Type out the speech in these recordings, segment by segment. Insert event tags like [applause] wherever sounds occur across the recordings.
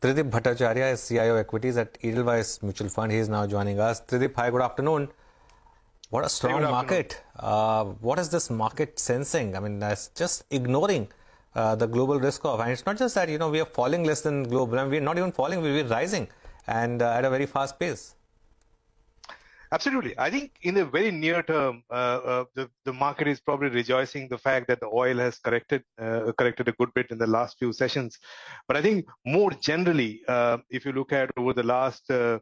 Trideep Bhattacharya is CIO Equities at Edelweiss Mutual Fund. He is now joining us. Trideep, hi, good afternoon. What a strong market. Uh, what is this market sensing? I mean, that's just ignoring uh, the global risk off. And it's not just that, you know, we are falling less than global. I mean, we're not even falling, we're rising and uh, at a very fast pace. Absolutely. I think in the very near term, uh, uh, the, the market is probably rejoicing the fact that the oil has corrected, uh, corrected a good bit in the last few sessions. But I think more generally, uh, if you look at over the last uh,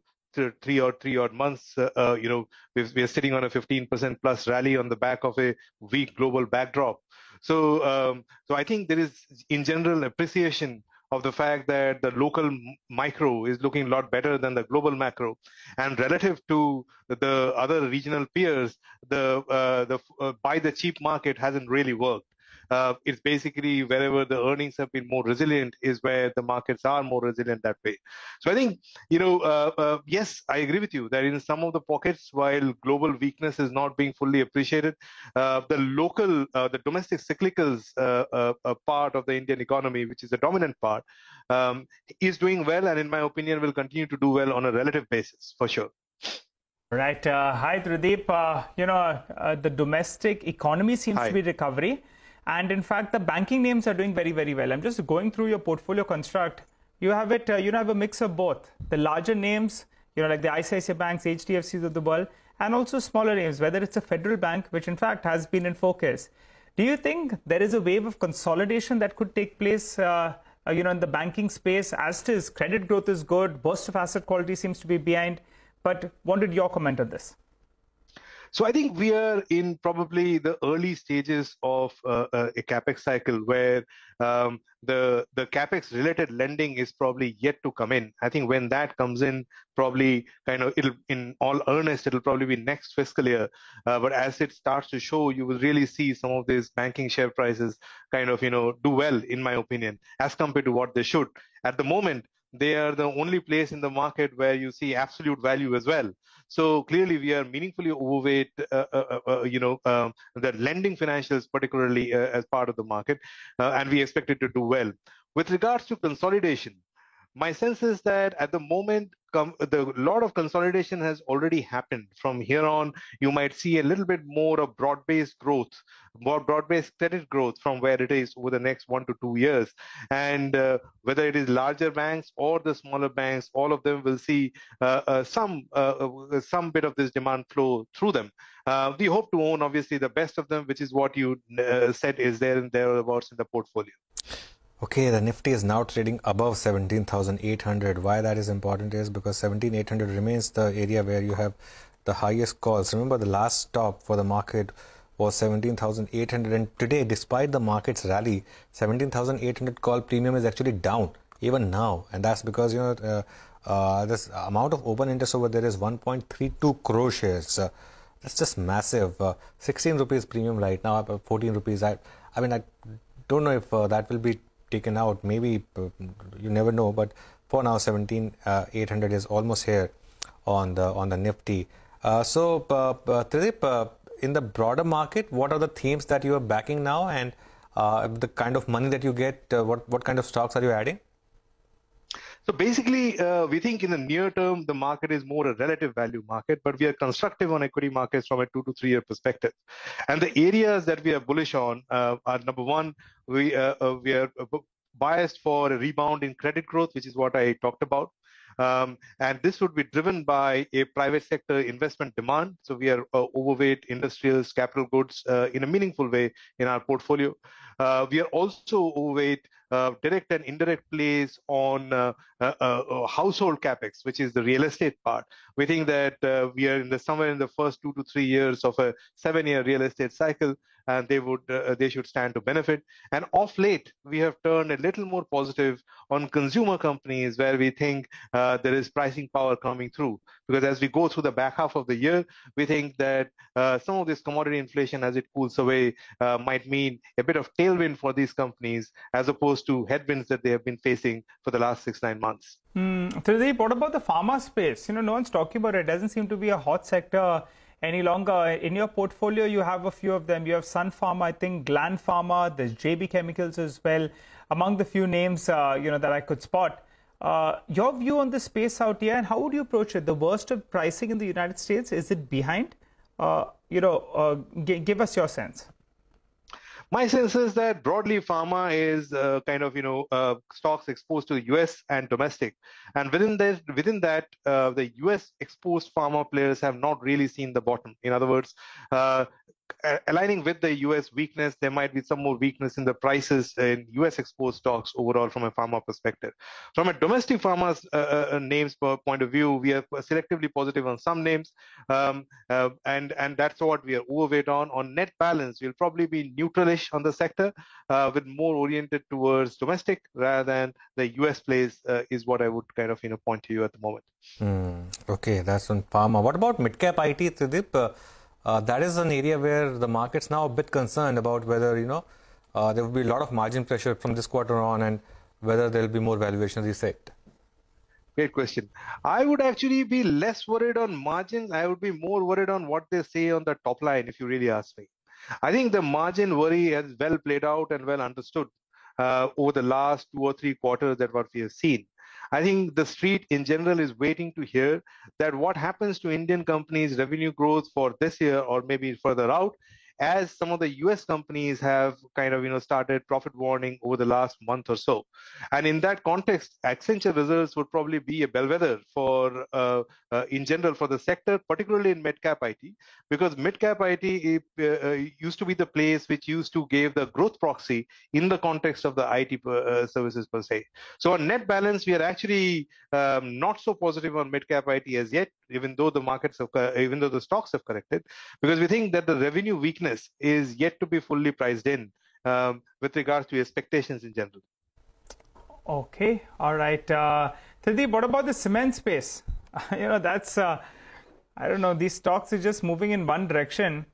three or three odd months, uh, you know, we are sitting on a 15% plus rally on the back of a weak global backdrop. So, um, so I think there is in general appreciation of the fact that the local micro is looking a lot better than the global macro, and relative to the other regional peers, the uh, the uh, buy the cheap market hasn't really worked uh, it's basically wherever the earnings have been more resilient is where the markets are more resilient that way. So I think, you know, uh, uh, yes, I agree with you that in some of the pockets, while global weakness is not being fully appreciated, uh, the local, uh, the domestic cyclicals uh, part of the Indian economy, which is the dominant part, um, is doing well and in my opinion will continue to do well on a relative basis for sure. Right. hi, Trideep. you know, the domestic economy seems hi. to be recovering. And in fact, the banking names are doing very, very well. I'm just going through your portfolio construct. You have it, uh, you have a mix of both. The larger names, you know, like the ICICI banks, HDFCs of the world, and also smaller names, whether it's a federal bank, which in fact has been in focus. Do you think there is a wave of consolidation that could take place, uh, uh, you know, in the banking space as is? Credit growth is good, burst of asset quality seems to be behind. But wanted your comment on this? So I think we are in probably the early stages of uh, uh, a capex cycle where um, the the capex related lending is probably yet to come in. I think when that comes in, probably kind of it'll in all earnest it'll probably be next fiscal year. Uh, but as it starts to show, you will really see some of these banking share prices kind of you know do well in my opinion as compared to what they should. At the moment, they are the only place in the market where you see absolute value as well. So clearly, we are meaningfully overweight, uh, uh, uh, uh you know, um, the lending financials, particularly uh, as part of the market, uh, and we expect it to do well. With regards to consolidation, my sense is that at the moment the lot of consolidation has already happened. From here on you might see a little bit more of broad-based growth more broad-based credit growth from where it is over the next one to two years. And uh, whether it is larger banks or the smaller banks all of them will see uh, uh, some uh, uh, some bit of this demand flow through them. Uh, we hope to own obviously the best of them which is what you said is there and thereabouts in the portfolio Okay, the Nifty is now trading above 17,800. Why that is important is because 17,800 remains the area where you have the highest calls. Remember, the last stop for the market was 17,800, and today, despite the market's rally, 17,800 call premium is actually down even now, and that's because you know uh, uh, this amount of open interest over there is 1.32 crore shares. Uh, that's just massive. Uh, 16 rupees premium right now, 14 rupees. I, I mean, I don't know if uh, that will be taken out. Maybe uh, you never know, but for now, 17,800 uh, is almost here on the on the Nifty. Uh, so, Trideep, in the broader market, what are the themes that you are backing now, and the kind of money that you get? what what kind of stocks are you adding? So basically, uh, we think in the near term, the market is more a relative value market, but we are constructive on equity markets from a two to three year perspective. And the areas that we are bullish on uh, are number one, we uh, uh we are biased for a rebound in credit growth, which is what I talked about. Um, and this would be driven by a private sector investment demand. So we are uh, overweight industrials, capital goods uh, in a meaningful way in our portfolio. Uh, we are also overweight uh, direct and indirect plays on uh, uh, uh, household capex, which is the real estate part. We think that we are in the somewhere in the first two to three years of a seven-year real estate cycle, and they would uh, uh, they should stand to benefit. And off late, we have turned a little more positive on consumer companies, where we think uh, there is pricing power coming through. Because as we go through the back half of the year, we think that some of this commodity inflation, as it cools away, might mean a bit of tailwind for these companies, as opposed to headwinds that they have been facing for the last six, nine months. Hmm. Trideep, what about the pharma space? You know, no one's talking about it. It doesn't seem to be a hot sector any longer. In your portfolio, you have a few of them. You have Sun Pharma, I think, Gland Pharma, there's JB Chemicals as well, among the few names, uh, you know, that I could spot. Uh, your view on the space out here, and how would you approach it? The worst of pricing in the United States is it behind? Uh, you know, uh, give us your sense. My sense is that broadly, pharma is uh, kind of you know uh, stocks exposed to the U.S. and domestic, and within that, within that, uh, the U.S. exposed pharma players have not really seen the bottom. In other words, aligning with the US weakness, there might be some more weakness in the prices in US exposed stocks overall from a pharma perspective. From a domestic pharma uh, uh, names point of view, we are selectively positive on some names, um, uh, and and that's what we are overweight on. On net balance, we'll probably be neutralish on the sector, uh, with more oriented towards domestic rather than the US plays uh, is what I would kind of you know point to you at the moment. Hmm. Okay, that's on pharma. What about mid cap IT, Trideep? Uh, that is an area where the market's now a bit concerned about whether, you know, uh, there will be a lot of margin pressure from this quarter on and whether there will be more valuation reset. Great question. I would actually be less worried on margins. I would be more worried on what they say on the top line, if you really ask me. I think the margin worry has well played out and well understood uh, over the last two or three quarters that what we have seen. I think the street in general is waiting to hear that what happens to Indian companies' revenue growth for this year or maybe further out as some of the US companies have kind of, you know, started profit warning over the last month or so. And in that context, Accenture results would probably be a bellwether for, uh, uh, in general, for the sector, particularly in mid-cap IT, because mid-cap IT uh, uh, used to be the place which used to give the growth proxy in the context of the IT uh, services per se. So on net balance, we are actually um, not so positive on mid-cap IT as yet, even though the markets have, even though the stocks have corrected, because we think that the revenue weakness is yet to be fully priced in um, with regards to expectations in general. Okay, all right. Uh, what about the cement space? [laughs] you know, that's, uh, I don't know, these stocks are just moving in one direction.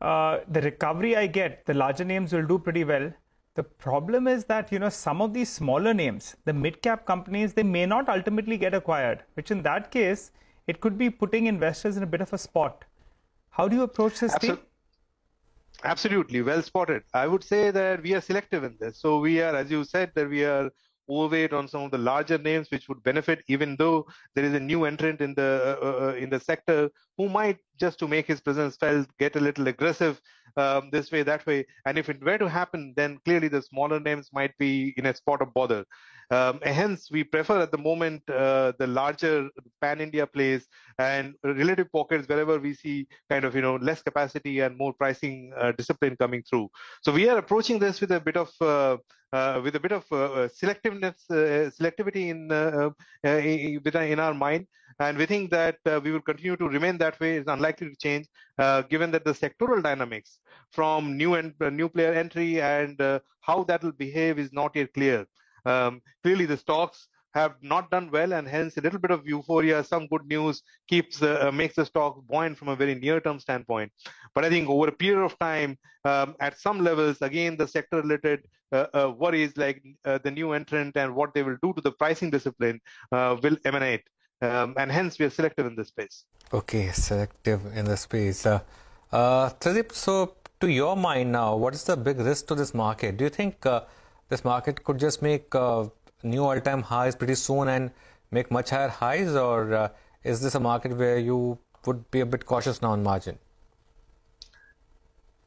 Uh, the recovery I get, the larger names will do pretty well. The problem is that, you know, some of these smaller names, the mid-cap companies, they may not ultimately get acquired, which in that case, it could be putting investors in a bit of a spot. How do you approach this, Absol- Absolutely, well spotted. I would say that we are selective in this. So we are, as you said, that we are overweight on some of the larger names, which would benefit, even though there is a new entrant in the uh, uh, uh, in the sector who might just to make his presence felt get a little aggressive um, this way, that way. And if it were to happen, then clearly the smaller names might be in a spot of bother. Um, hence, we prefer at the moment uh, the larger pan-India plays and relative pockets wherever we see kind of you know less capacity and more pricing uh, discipline coming through. So we are approaching this with a bit of uh, uh, with a bit of uh, uh selectiveness, selectivity in, uh, in our mind, and we think that we will continue to remain that way. It's unlikely to change, given that the sectoral dynamics from new and new player entry and how that will behave is not yet clear. Um, clearly, the stocks have not done well, and hence a little bit of euphoria, some good news keeps uh, makes the stock buoyant from a very near-term standpoint. But I think over a period of time, um, at some levels, again, the sector-related uh, uh, worries like uh, the new entrant and what they will do to the pricing discipline uh, will emanate, um, and hence we are selective in this space. Okay, selective in the space. Uh, uh, so to your mind now, what is the big risk to this market? Do you think this market could just make uh, new all-time highs pretty soon and make much higher highs, or uh, is this a market where you would be a bit cautious now on margin?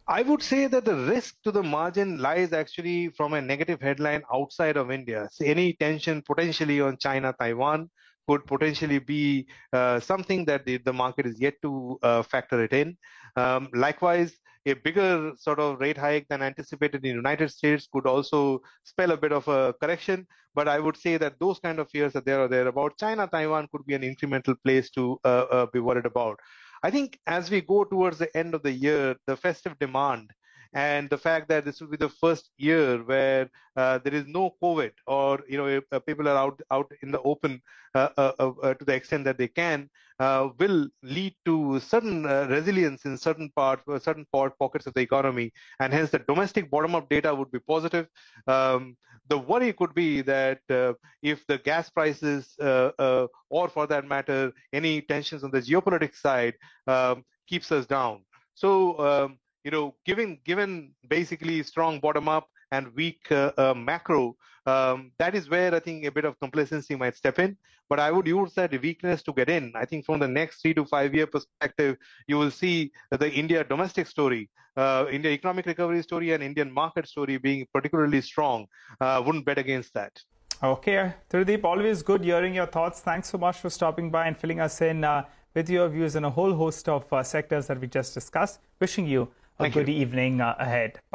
I would say that the risk to the margin lies actually from a negative headline outside of India. So any tension potentially on China, Taiwan could potentially be uh, something that the, the market is yet to uh, factor it in. Um, likewise, a bigger sort of rate hike than anticipated in the United States could also spell a bit of a correction. But I would say that those kind of fears are there or there about China, Taiwan could be an incremental place to uh, uh, be worried about. I think as we go towards the end of the year, the festive demand and the fact that this will be the first year where uh, there is no COVID or you know uh, people are out out in the open uh, uh, uh, to the extent that they can will lead to certain resilience in certain parts, certain part, pockets of the economy, and hence the domestic bottom-up data would be positive. Um, the worry could be that if the gas prices, or for that matter, any tensions on the geopolitics side, um, keeps us down. So um, you know, given given basically strong bottom up and weak uh, uh, macro, um, that is where I think a bit of complacency might step in. But I would use that weakness to get in. I think from the next three to five year perspective, you will see the India domestic story, uh, India economic recovery story, and Indian market story being particularly strong. Uh, wouldn't bet against that. Okay, Trideep, always good hearing your thoughts. Thanks so much for stopping by and filling us in uh, with your views on a whole host of uh, sectors that we just discussed. Wishing you a Thank good you. evening uh, ahead.